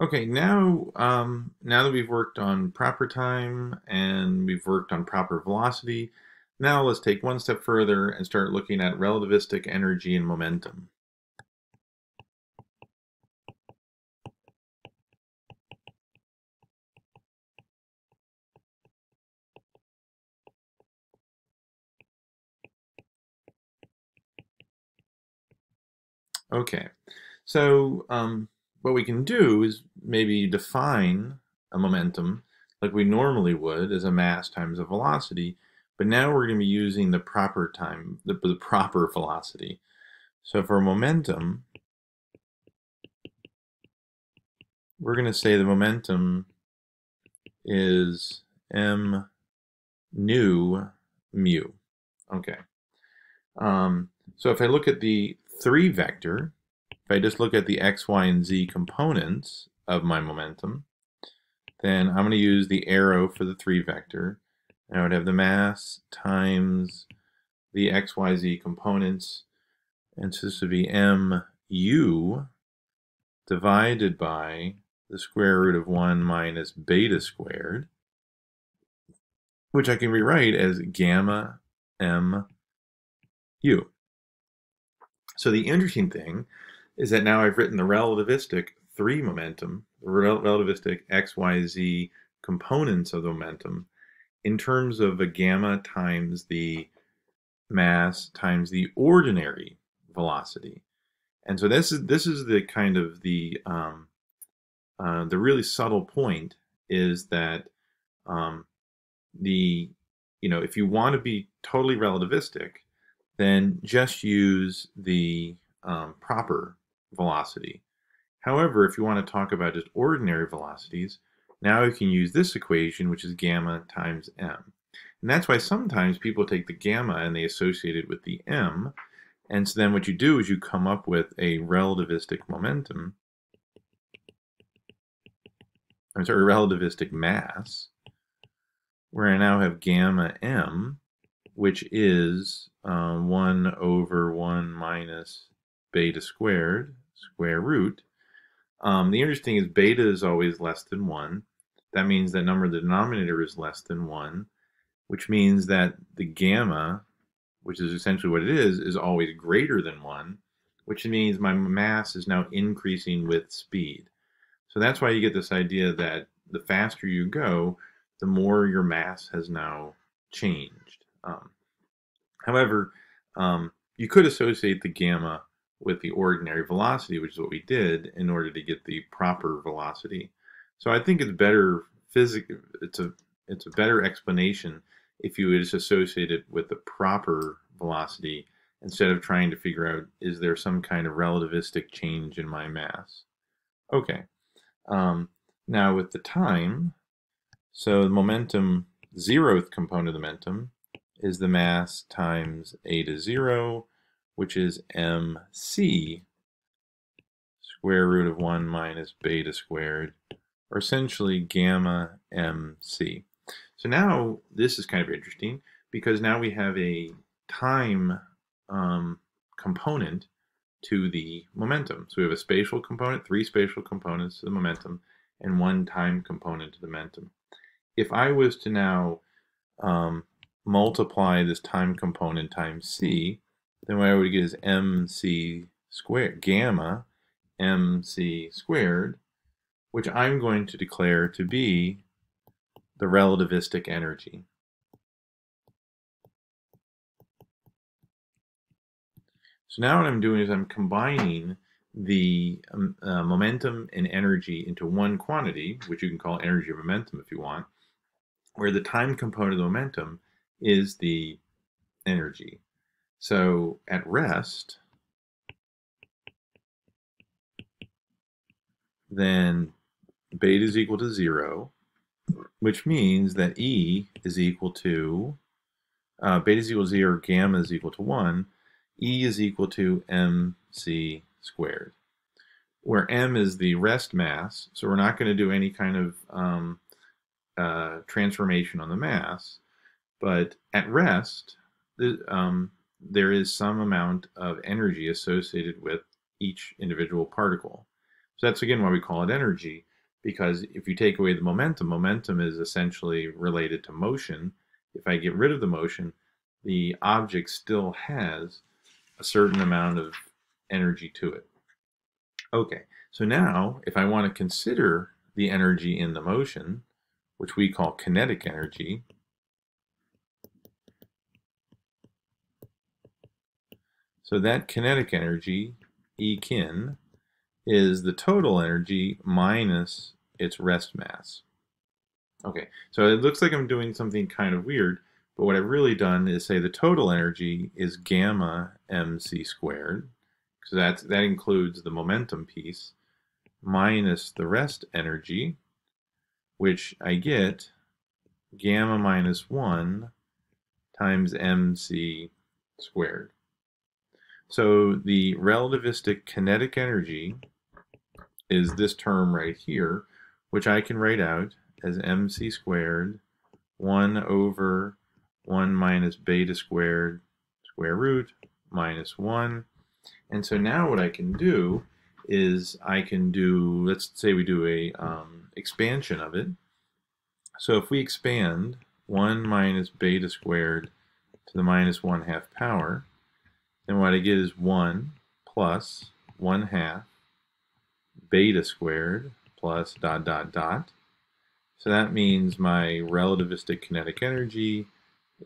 Okay, now um, now that we've worked on proper time and we've worked on proper velocity, now let's take one step further and start looking at relativistic energy and momentum. Okay, so um, what we can do is maybe define a momentum like we normally would as a mass times a velocity, but now we're going to be using the proper time, the, the proper velocity. So for momentum, we're going to say the momentum is m nu mu. Okay. Um, so if I look at the 3 vector, if I just look at the x, y, and z components of my momentum, then I'm going to use the arrow for the 3 vector. And I would have the mass times the x, y, z components. And so this would be mu divided by the square root of 1 minus beta squared, which I can rewrite as gamma m u. So the interesting thing is that now I've written the relativistic 3 momentum, the relativistic x, y, z components of the momentum in terms of a gamma times the mass times the ordinary velocity. And so this is this is the kind of the um, uh, the really subtle point is that um, the you know if you want to be totally relativistic, then just use the um, proper velocity. However, if you want to talk about just ordinary velocities, now you can use this equation, which is gamma times m. And that's why sometimes people take the gamma and they associate it with the m. And so then what you do is you come up with a relativistic momentum, I'm sorry, relativistic mass, where I now have gamma m, which is uh, 1 over 1 minus beta squared, square root. Um, the interesting is beta is always less than 1. That means that number of the denominator is less than 1, which means that the gamma, which is essentially what it is, is always greater than 1, which means my mass is now increasing with speed. So that's why you get this idea that the faster you go, the more your mass has now changed. Um, however, um, you could associate the gamma with the ordinary velocity, which is what we did in order to get the proper velocity. So I think it's better physic it's a it's a better explanation if you just associate it with the proper velocity instead of trying to figure out is there some kind of relativistic change in my mass. Okay. Um, now with the time, so the momentum, zeroth component of the momentum is the mass times eta zero, which is mc square root of 1 minus beta squared, or essentially gamma mc. So now this is kind of interesting because now we have a time um, component to the momentum. So we have a spatial component, three spatial components to the momentum, and one time component to the momentum. If I was to now um, multiply this time component times c, then what I would get is mc squared, gamma mc squared, which I'm going to declare to be the relativistic energy. So now what I'm doing is I'm combining the um, uh, momentum and energy into one quantity, which you can call energy momentum if you want, where the time component of the momentum is the energy. So at rest, then beta is equal to zero, which means that E is equal to, uh, beta is equal to zero, gamma is equal to one, E is equal to mc squared, where m is the rest mass, so we're not going to do any kind of um, uh, transformation on the mass, but at rest, the, um, there is some amount of energy associated with each individual particle. So that's again why we call it energy, because if you take away the momentum, momentum is essentially related to motion. If I get rid of the motion, the object still has a certain amount of energy to it. Okay, so now if I want to consider the energy in the motion, which we call kinetic energy, so that kinetic energy, E kin, is the total energy minus its rest mass. Okay, so it looks like I'm doing something kind of weird, but what I've really done is say the total energy is gamma mc squared, because that, that includes the momentum piece, minus the rest energy, which I get gamma minus 1 times mc squared. So the relativistic kinetic energy is this term right here, which I can write out as mc squared 1 over 1 minus beta squared square root minus 1. And so now what I can do is I can do, let's say we do a um, expansion of it. So if we expand 1 minus beta squared to the minus 1 half power, then what I get is 1 plus 1 half beta squared plus dot dot dot. So that means my relativistic kinetic energy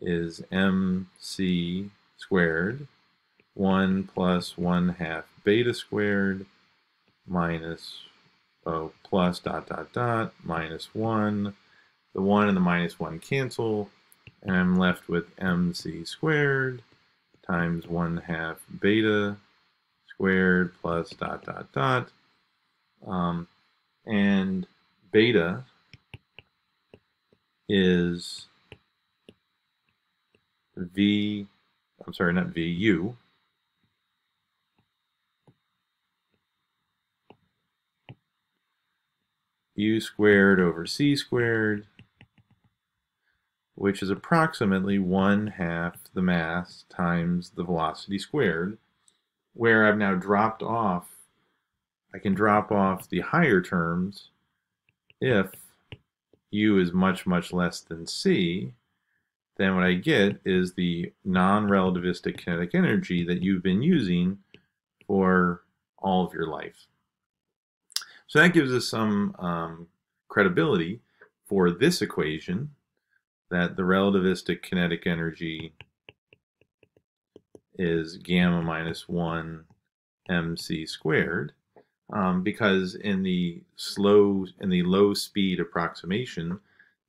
is mc squared 1 plus 1 half beta squared minus oh, plus dot dot dot minus 1. The 1 and the minus 1 cancel, and I'm left with mc squared times 1 half beta squared plus dot dot dot. Um, and beta is v, I'm sorry, not v, u, u squared over c squared, which is approximately 1 half the mass times the velocity squared, where I've now dropped off, I can drop off the higher terms if u is much, much less than c, then what I get is the non-relativistic kinetic energy that you've been using for all of your life. So that gives us some um, credibility for this equation that the relativistic kinetic energy is gamma minus 1 mc squared um, because in the slow in the low speed approximation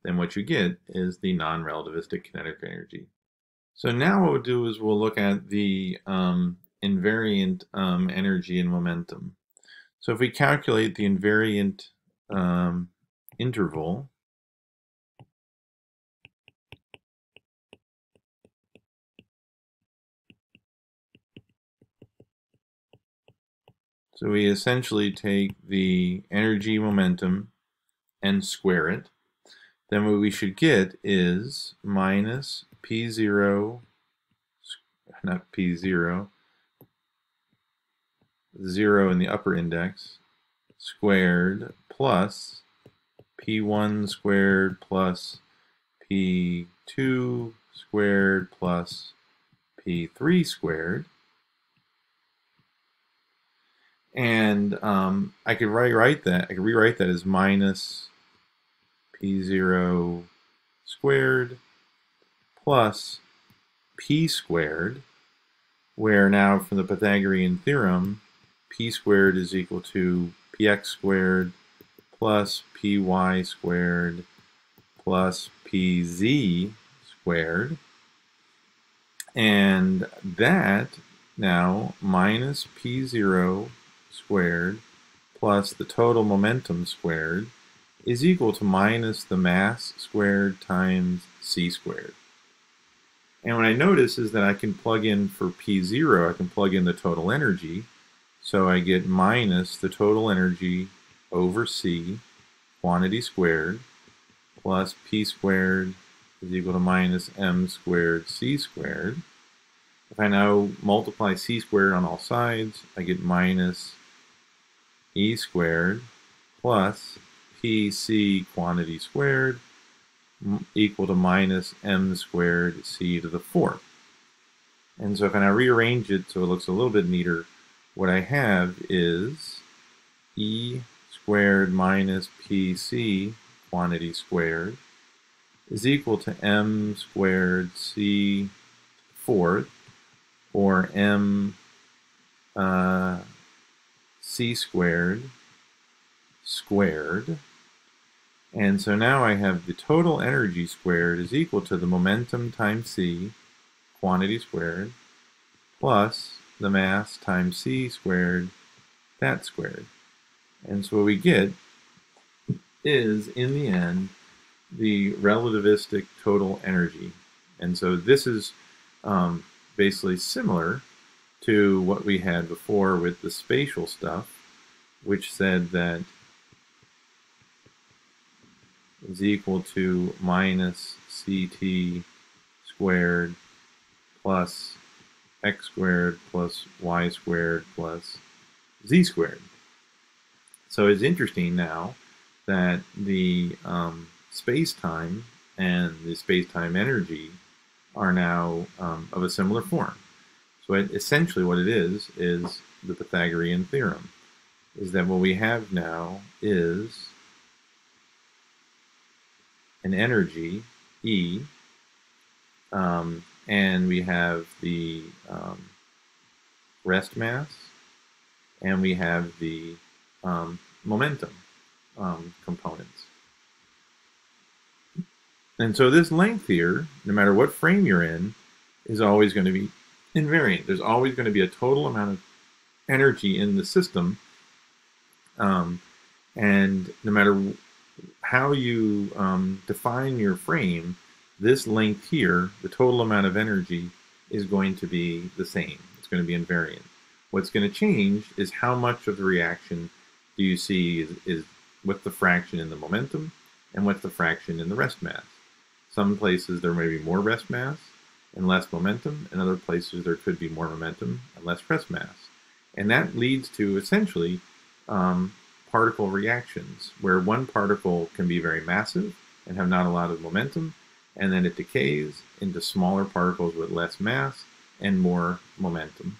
then what you get is the non-relativistic kinetic energy. So now what we'll do is we'll look at the um, invariant um, energy and momentum. So if we calculate the invariant um, interval, so we essentially take the energy momentum and square it. Then what we should get is minus P0, not P0, 0 in the upper index squared plus p1 squared plus p2 squared plus p3 squared. And um, I could rewrite that. I could rewrite that as minus p0 squared plus p squared, where now from the Pythagorean theorem, p squared is equal to px squared plus py squared plus pz squared. And that now minus p0 squared plus the total momentum squared is equal to minus the mass squared times c squared. And what I notice is that I can plug in for P0, I can plug in the total energy, so I get minus the total energy over C, quantity squared, plus P squared is equal to minus M squared C squared. If I now multiply C squared on all sides, I get minus E squared plus PC quantity squared equal to minus m squared c to the fourth. And so if I now rearrange it so it looks a little bit neater, what I have is e squared minus pc quantity squared is equal to m squared c fourth, or m uh, c squared squared. And so now I have the total energy squared is equal to the momentum times c, quantity squared, plus the mass times c squared, that squared. And so what we get is, in the end, the relativistic total energy. And so this is um, basically similar to what we had before with the spatial stuff, which said that is equal to minus ct squared plus x squared plus y squared plus z squared. So it's interesting now that the um, space-time and the space-time energy are now um, of a similar form. It, essentially what it is, is the Pythagorean theorem, is that what we have now is an energy, E, um, and we have the um, rest mass, and we have the um, momentum um, components. And so this length here, no matter what frame you're in, is always going to be invariant. There's always going to be a total amount of energy in the system. Um, and no matter how you um, define your frame, this length here, the total amount of energy, is going to be the same. It's going to be invariant. What's going to change is how much of the reaction do you see is, is what's the fraction in the momentum and what's the fraction in the rest mass. Some places there may be more rest mass and less momentum. In other places there could be more momentum and less rest mass. And that leads to essentially um, particle reactions, where one particle can be very massive and have not a lot of momentum, and then it decays into smaller particles with less mass and more momentum.